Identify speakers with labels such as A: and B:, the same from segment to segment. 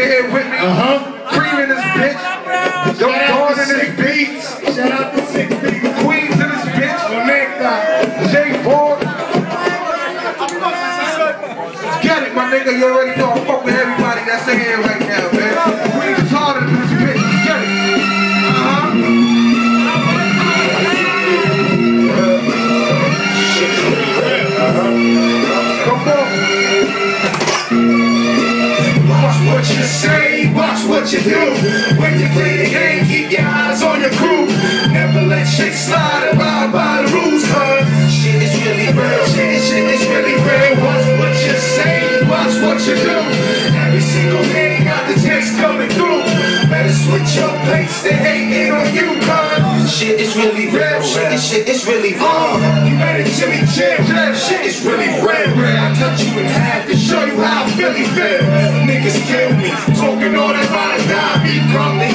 A: here with me.
B: Uh-huh.
A: Cream in this bitch. Don't dawn in this beats.
B: Shout out to Six Feet.
A: Queens in this bitch.
B: Conecta.
A: J Ford. Get it, my nigga. You already know I fuck with everybody that's in here right now, man. Queens is harder than this bitch. Get it. Uh-huh. Come on.
C: Say, watch what you do. When you play the game, keep your eyes on your crew. Never let shit slide, abide by the rules, cause shit is really real. Shit, shit is really real. Watch what you say, watch what you do. Every single day, got the checks coming through. Better switch your place to hating on you, cause shit is really real. Shit, is- shit is really real. You better Jimmy Jim. Shit is really real. I cut you in half to show you how I really feel. Niggas kill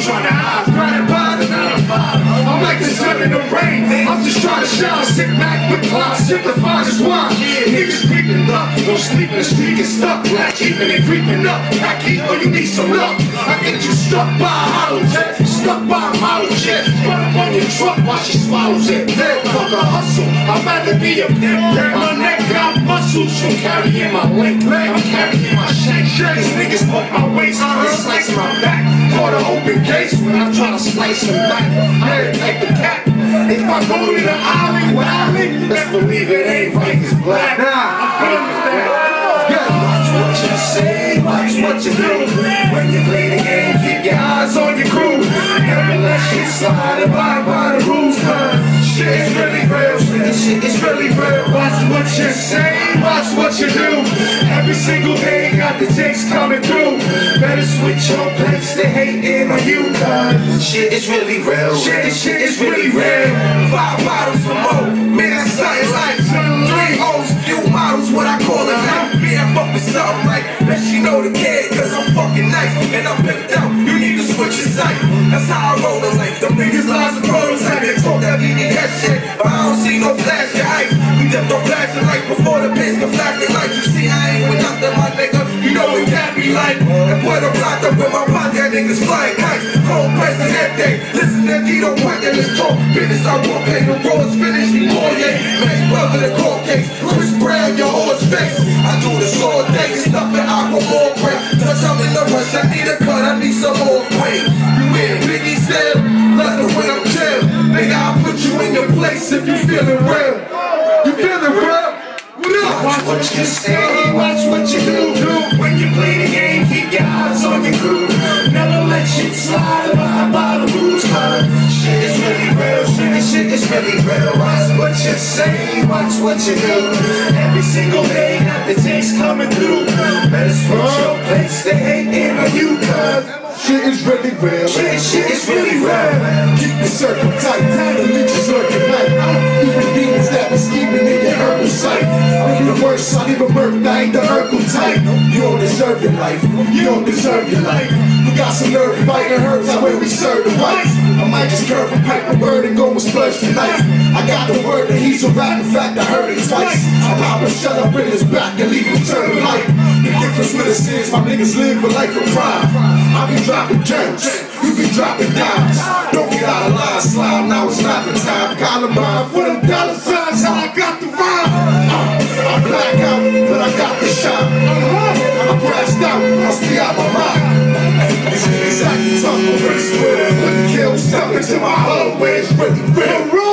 C: they tryna hide, by the 9 to 5. I'm like the sun in the rain, I'm just trying to shine. Sit back with class, sip the finest wine. Niggas creeping up, don't sleep in the street, get stuck. Black keeping it creeping up. I keep or you need some luck. I get you stuck by a hollow jet, stuck by a model jet. Run up on your truck while she swallows it. Then fuck a hustle, I'd rather be a pimp. My neck got muscles, you carrying my link. I'm carrying my shank. These niggas poke my waist, they slice my back. Caught an open case when I try to slice him back. I ain't like the cat. If I go to the alley with alley, let's believe it ain't right, it's black.
A: Nah. Get it.
C: Watch what you say, watch what you do. When you play the game, keep your eyes on your crew. Never let shit slide, abide by the rules, cause shit is really real. Shit, shit is really real. What you say, watch what you do. Every single day, got the jakes coming through. Better switch your place to hating on you, cause shit is really real. Shit, shit is really real. Five bottles or more, man, that's something like I roll in life. Them niggas lies and prototype. Talk that VVS shit, but I don't see no flash your ice. We just don't flash the light before the pins can flash the light. You see, I ain't with nothing, my nigga. You know it can't be like. And when I'm locked up with my pocket, that niggas flying kites. Cold president day. Listen to Guido point in this talk. Business, I won't pay the roads, finish me more, yeah. Man, brother, the court case. Chris Brown, your horse face. I do this all day, stuff in aqua more great. Cause I'm in the rush, I need a cut, I need some more pain. Place if you feeling real. You feeling real? Watch what you say, watch what you do. When you play the game, keep your eyes on your crew. Never let shit slide, abide by the rules, cause shit is really real. Shit, shit is really real. Watch what you say, watch what you do. Every single day, got the jakes coming through. Better switch your place they to in on you, cause
B: Shit is really real.
C: shit, shit is really real.
B: Keep the circle tight. The leeches lurking back. Even demons that be scheming in your herbal sight. I'm the worst, I even I ain't the Urkel type. You don't deserve your life. You don't deserve your life. We got some nerve fighting herbs that way we serve the whites. I might just curve a pipe a bird and go and splurge tonight. I got the word that he's a rat. In fact, I heard it twice. I'm pop and shut up in his back and leave him turn light. The difference with us is my niggas live a life of crime. I be dropping gems, you be dropping dimes. Don't get out of line, slime, now it's not the time. Columbine for them dollar signs, I got into my really real.